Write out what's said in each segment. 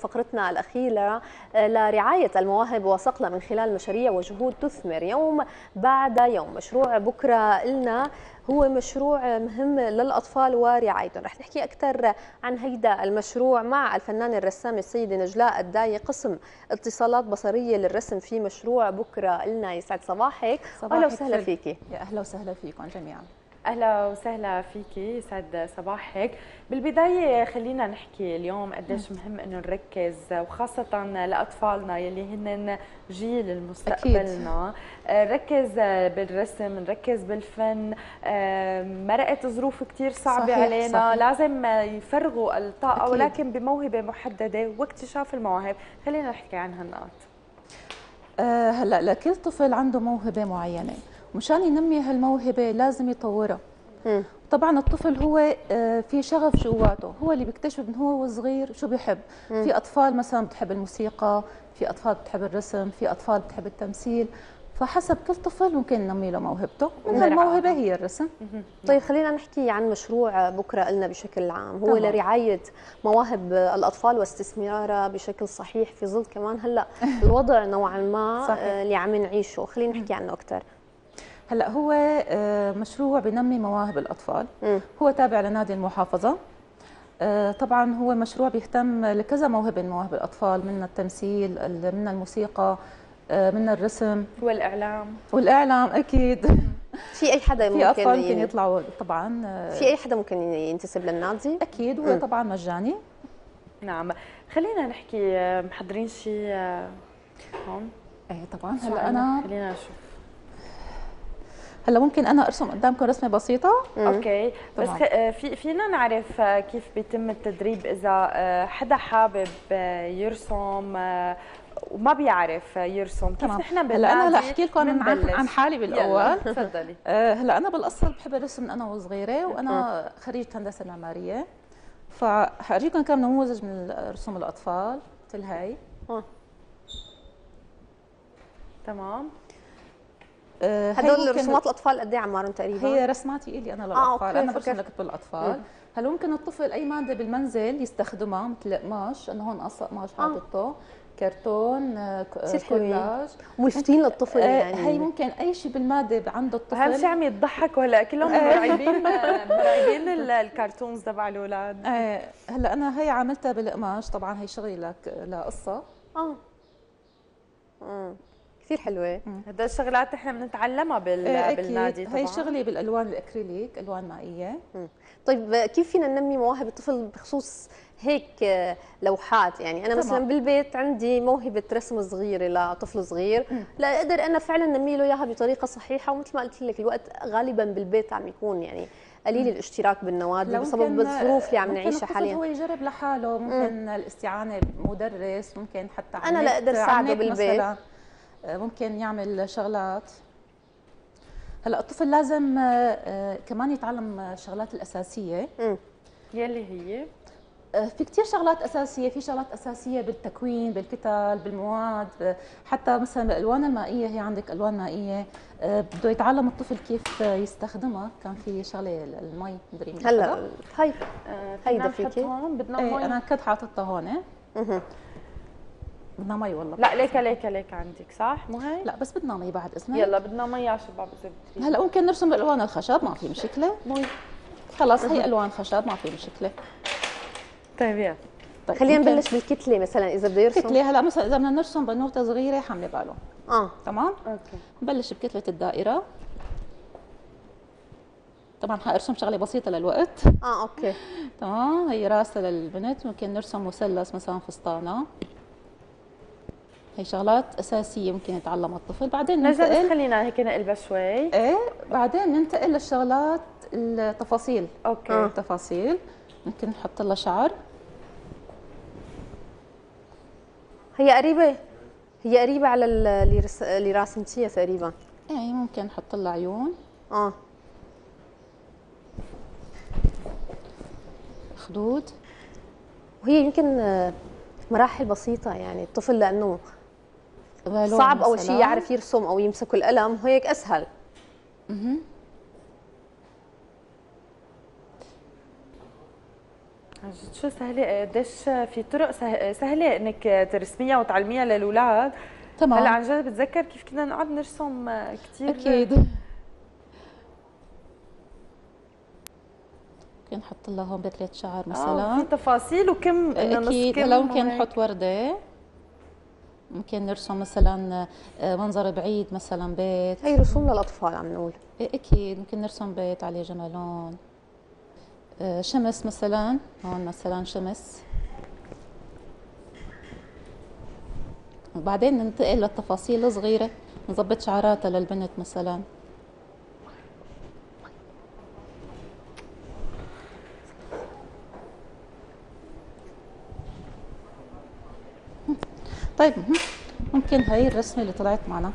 فقرتنا الأخيرة لرعاية المواهب وصقلها من خلال مشاريع وجهود تثمر يوم بعد يوم. مشروع بكرة إلنا هو مشروع مهم للأطفال ورعايتهم. رح نحكي أكثر عن هيدا المشروع مع الفنانة الرسامة السيدة نجلاء الداي قسم اتصالات بصرية للرسم في مشروع بكرة إلنا. يسعد صباحك. أهلا وسهلا فيكي. يا أهلا وسهلا فيكم جميعا. أهلا وسهلا فيكي يسعد صباحك. بالبداية خلينا نحكي اليوم قديش مهم إنه نركز وخاصة لأطفالنا يلي هن جيل مستقبلنا نركز بالرسم نركز بالفن. مرقت ظروف كثير صعبة صحيح علينا. صحيح. لازم يفرغوا الطاقة أكيد. ولكن بموهبة محددة واكتشاف المواهب. خلينا نحكي عن هالنقاط. أه هلأ لكل طفل عنده موهبة معينة. مشان ينمي هالموهبة لازم يطورها. طبعا الطفل هو آه، في شغف جواته هو اللي بيكتشف من هو وصغير شو بيحب. في أطفال مثلا بتحب الموسيقى في أطفال بتحب الرسم في أطفال بتحب التمثيل. فحسب كل طفل ممكن ننمي له موهبته. من هالموهبه هي الرسم. طيب خلينا نحكي عن مشروع بكرة لنا بشكل عام. هو طبعا. لرعاية مواهب الأطفال واستثمارها بشكل صحيح في ظل كمان هلأ الوضع نوعا ما صحيح. آه، اللي عم نعيشه. خلينا نحكي عنه أكثر هلا هو آه، مشروع بنمي مواهب الأطفال. م. هو تابع لنادي المحافظة. آه، طبعا هو مشروع بيهتم لكذا موهبة من مواهب الأطفال من التمثيل من الموسيقى آه، من الرسم. والإعلام. والإعلام أكيد. في أي حدا ممكن في أطفال ممكن يطلعوا طبعا. في أي حدا ممكن ينتسب للنادي؟ أكيد هو طبعا مجاني. نعم. خلينا نحكي محضرين شيء هون. إيه طبعا. هلا أنا خلينا نشوف. هلا ممكن أنا أرسم قدامكم رسمة بسيطة؟ أوكي. بس آه، في فينا نعرف آه، كيف بيتم التدريب إذا آه، حدا حابب يرسم وما بيعرف يرسم. كيف نحن هلا أنا هلا أحكي لكم عن عن حالي بالأول. تفضلي. هلا أنا بالأصل بحب الرسم من أنا وصغيرة وأنا خريجه هندسة معمارية. فحوريكم كم نموذج من رسوم الأطفال مثل هي تمام. هدول رسومات الأطفال قد إيه عمارهم تقريبا؟ هي رسماتي الي أنا للأطفال آه، أنا برسم لكتب الاطفال هلا ممكن الطفل أي مادة بالمنزل يستخدمها؟ مثل قماش إنه هون قص قماش آه. حاطته كرتون آه، كولاج. ملفتين للطفل يعني. هي ممكن أي شيء بالمادة عند الطفل. اهم شيء عم يضحكوا هلا كلهم مرعبين مرعبين الكرتونز تبع الأولاد. هلا أنا هي عملتها بالقماش طبعا هي شغلي لك لقصة. آه. كثير حلوة. هذا الشغلات إحنا بنتعلمها بال... إيه بالنادي طبعا. هي شغلي بالألوان الأكريليك ألوان مائية. مم. طيب كيف فينا ننمي مواهب الطفل بخصوص هيك لوحات؟ يعني أنا طبعا. مثلا بالبيت عندي موهبة رسم صغيرة لطفل صغير. لا أقدر أنا فعلا نمي له إياها بطريقة صحيحة ومثل ما قلت لك الوقت غالبا بالبيت عم يكون يعني قليل الاشتراك بالنوادي بسبب الظروف اللي عم نعيشها حاليا. هو يجرب لحاله. ممكن مم. الاستعانه بمدرس ممكن حتى أنا لا أقدر اساعده بالبيت. مثلا. ممكن يعمل شغلات. هلا الطفل لازم آه، آه، كمان يتعلم الشغلات الأساسية. يلي هي؟ في كثير شغلات أساسية. في شغلات أساسية بالتكوين بالكتل بالمواد حتى مثلا الالوان المائية. هي عندك ألوان مائية. بده يتعلم الطفل كيف يستخدمها. كان في شغلة المي مدري هلا هي هيدا فيكي. بدنا إيه أنا كنت حاططها هون. بدنا مي والله. لا ليك ليك ليك عندك صح؟ مو هي؟ لا بس بدنا مي بعد إذنك. يلا بدنا مي يا شباب اذا بتريد هلأ ممكن نرسم بالوان الخشب ما في مشكلة. مي. خلص هي ألوان خشب ما في مشكلة. طيب يلا. طيب خلينا نبلش بالكتلة مثلا إذا بده يرسم. كتلة هلأ مثلا إذا بدنا نرسم بنوتة صغيرة حملة باله آه. تمام؟ okay. نبلش بكتلة الدائرة. طبعا حارسم شغلة بسيطة للوقت. آه أوكي. تمام؟ هي راسها للبنت ممكن نرسم مثلث مثلا فستانة. هي شغلات أساسية ممكن يتعلمها الطفل. بعدين ننتقل خلينا هيك نقلبها شوي. إيه بعدين ننتقل للشغلات التفاصيل. okay. آه. التفاصيل. ممكن نحط لها شعر. هي قريبة؟ هي قريبة على اللي راسمتيها تقريبا. إيه ممكن نحط لها عيون. آه. خدود. وهي يمكن مراحل بسيطة يعني الطفل لأنه صعب أول شيء يعرف يرسم أو يمسك القلم وهيك أسهل. شو سهلة؟ قديش في طرق سهلة إنك ترسميها وتعلميها للأولاد؟ تمام. هلا عن جد بتذكر كيف كنا نقعد نرسم كثير أكيد. ممكن نحط لها هون بتلة شعر آه، مثلا. آه في تفاصيل وكم أكيد. هلا ممكن نحط وردة. ممكن نرسم مثلا آه، منظر بعيد مثلا بيت. هي رسوم للأطفال عم نقول. إيه، أكيد. ممكن نرسم بيت عليه جمالون. آه، شمس مثلا. هون مثلا شمس. وبعدين ننتقل للتفاصيل الصغيرة. نظبط شعراتها للبنت مثلا. طيب ممكن هاي الرسمه اللي طلعت معنا.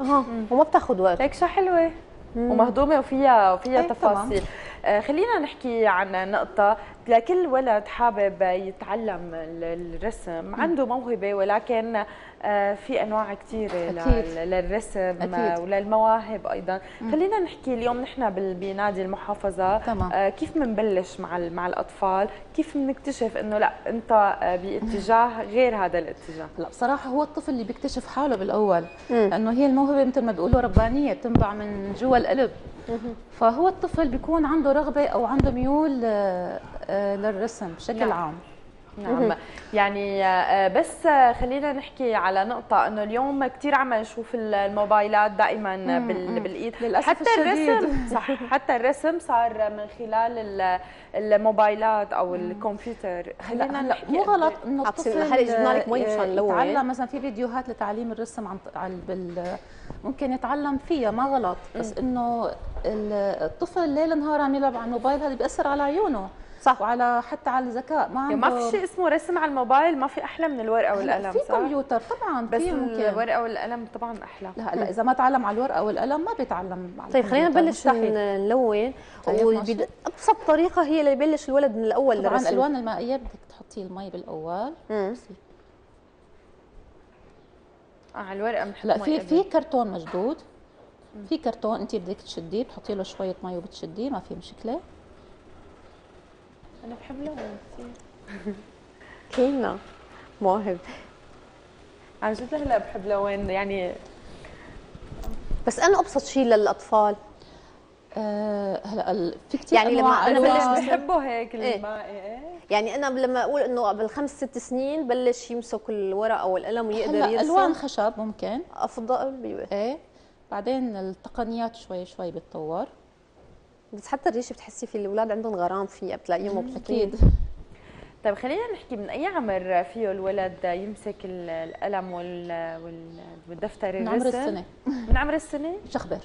أها. وما بتاخذ وقت. هيك شو حلوة. ومهضومة وفيها وفيها تفاصيل. آه خلينا نحكي عن نقطة. لكل ولد حابب يتعلم الرسم عنده موهبة ولكن آه، في أنواع كثيره للرسم أكيد. وللمواهب أيضا. خلينا نحكي اليوم نحن بنادي المحافظة تمام. آه، كيف بنبلش مع مع الأطفال كيف بنكتشف إنه لا أنت آه، باتجاه غير هذا الاتجاه لا بصراحة هو الطفل اللي بيكتشف حاله بالأول. لأنه هي الموهبة مثل ما بيقولوا ربانية بتنبع من جوا القلب فهو الطفل بيكون عنده رغبة أو عنده ميول للرسم بشكل نعم. عام. نعم. يعني آه، بس آه، خلينا نحكي على نقطة إنه اليوم كثير عم نشوف الموبايلات دائما بالإيد. للأسف حتى الشديد. الرسم صح. حتى الرسم صار من خلال الموبايلات أو الكمبيوتر. خلينا نحكي مو غلط إنه الطفل يتعلم مثلا في فيديوهات لتعليم الرسم عن بال ممكن يتعلم فيها ما غلط. بس إنه الطفل ليل نهار عم يلعب على الموبايل هذا بيأثر على عيونه. صح. وعلى حتى على الذكاء ما عنده ما في شيء اسمه رسم على الموبايل ما في أحلى من الورقة والقلم في صح؟ كمبيوتر طبعا بس الورقة والقلم طبعا أحلى. لا لا إذا ما تعلم على الورقة والقلم ما بيتعلم على طيب خلينا نبلش نلون. طيب أبسط طريقة هي اللي يبلش الولد من الأول طبعا الرسم. الالوان المائية بدك تحطي المي بالأول. آه على الورقة لا في في كرتون مشدود. في كرتون انت بدك تشديه بتحطي له شوية مي وبتشديه ما في مشكلة. أنا بحب لون كثير كلنا مواهب. عن جد هلا بحب لون يعني بس أنا أبسط شيء للأطفال. أه هلا في كثير يعني لما أنا بلش بحبه هيك إيه. المائي إيه؟ يعني أنا لما أقول إنه قبل خمس ست سنين بلش يمسك الورقة أو القلم ويقدر يرسم. ألوان خشب ممكن. أفضل. إيه. بعدين التقنيات شوي شوي بتطور. بس حتى الريشه بتحسي في الأولاد عندهم غرام فيها بتلاقيهم مبسوطين. طيب خلينا نحكي من أي عمر فيه الولد يمسك القلم والدفتر الرسم؟ من عمر السنة. من عمر السنة؟ شخبر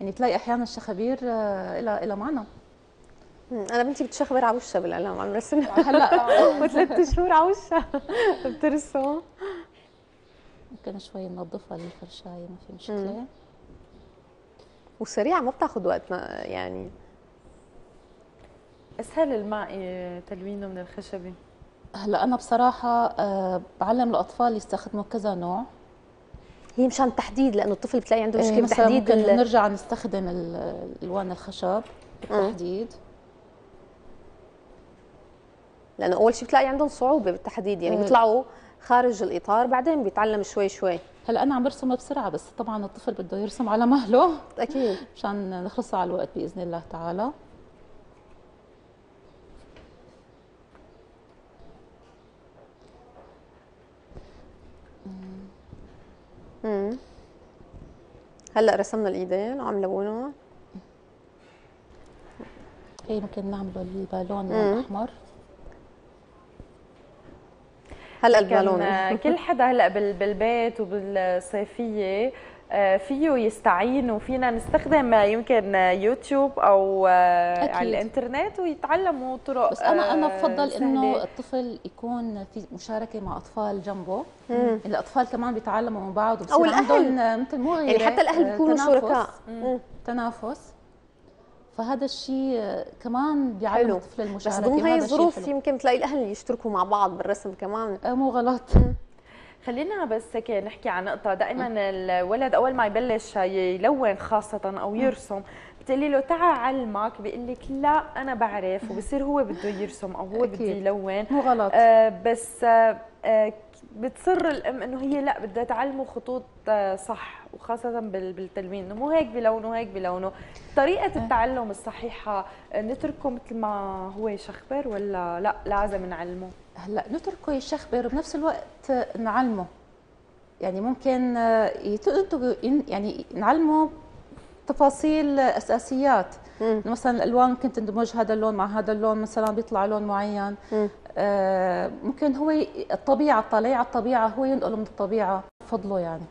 يعني تلاقي أحيانا الشخابير آه، لها لها معنى. أنا بنتي بتشخبر على وشها بالقلم عم رسم هلا وثلاث شهور على وشها. بترسم. ممكن شوي ننظفها الفرشايه ما في مشكلة. وسريعة ما بتاخذ وقت ما يعني. اسهل الماء تلوينه من الخشبي هلا أنا بصراحة أه بعلم الأطفال يستخدموا كذا نوع. هي مشان التحديد لأنه الطفل بتلاقي عنده مشكلة إيه بتحديد نرجع نستخدم الوان الخشب بالتحديد. لأنه أول شيء بتلاقي عندهم صعوبة بالتحديد يعني بيطلعوا خارج الإطار بعدين بيتعلم شوي شوي. هلا أنا عم برسم بسرعة بس طبعا الطفل بده يرسم على مهله. أكيد. مشان نخلص على الوقت بإذن الله تعالى. امم هلا رسمنا الإيدين وعم نلونهم هي ممكن نعمله البالون الأحمر. هلا البالون كل حدا هلا بالبيت وبالصيفية آه، فيه يستعين وفينا نستخدم يمكن يوتيوب أو آه، أكيد. على الإنترنت ويتعلموا طرق بس أنا أنا بفضل إنه الطفل يكون في مشاركة مع أطفال جنبه. مم. الأطفال كمان بيتعلموا من بعض أو الأهل. مثل مو يعني حتى الأهل بيكونوا شركاء تنافس. فهذا الشيء كمان بيعلم الطفل المشاركه بس ضمن هي الظروف يمكن تلاقي الأهل يشتركوا مع بعض بالرسم كمان. آه، مو غلط. خلينا بس هيك نحكي عن نقطة. دائما الولد أول ما يبلش يلون خاصة أو يرسم بتقولي له تعال علمك بيقول لك لا أنا بعرف. وبصير هو بده يرسم أو هو بده يلون. مو غلط. آه بس آه آه بتصر الأم إنه هي لا بدها تعلمه خطوط آه صح وخاصة بالتلوين إنه مو هيك بلونه هيك بلونه. طريقة التعلم الصحيحة آه، نتركه مثل ما هو يشخبر ولا لا؟ لازم نعلمه. هلأ نتركه يشخبر وبنفس الوقت نعلمه. يعني ممكن آه، يعني نعلمه تفاصيل أساسيات. مم. مثلا الألوان ممكن تندمج هذا اللون مع هذا اللون مثلا بيطلع لون معين. آه ممكن هو الطبيعة على الطبيعة هو ينقله من الطبيعة فضله يعني.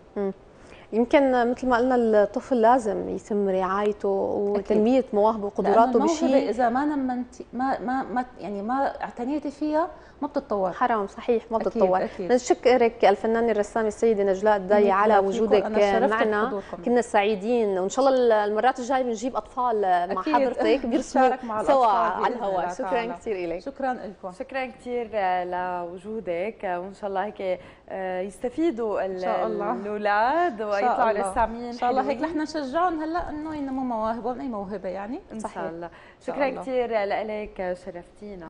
يمكن مثل ما قلنا الطفل لازم يتم رعايته وتنمية مواهبه وقدراته بشيء. إذا ما نمنت ما ما ما يعني ما اعتنيتي فيها ما بتتطور. حرام صحيح ما بتتطور. نشكرك الفنانة الرسامة السيدة نجلاء الداي على وجودك معنا. كنا سعيدين. وإن شاء الله المرات الجاية بنجيب أطفال مع حضرتك بيرسموا سوا على الهواء. شكرا كثير لك شكرا لكم. شكرا كثير لوجودك. وإن شاء الله هيك يستفيدوا إن شاء الله. الأولاد ويطلعوا رسامين إن شاء الله. هيك نحن نشجعهم هلا إنه ينموا مواهبهم أي موهبة يعني. إن شاء الله. شكرا كثير لك شرفتينا.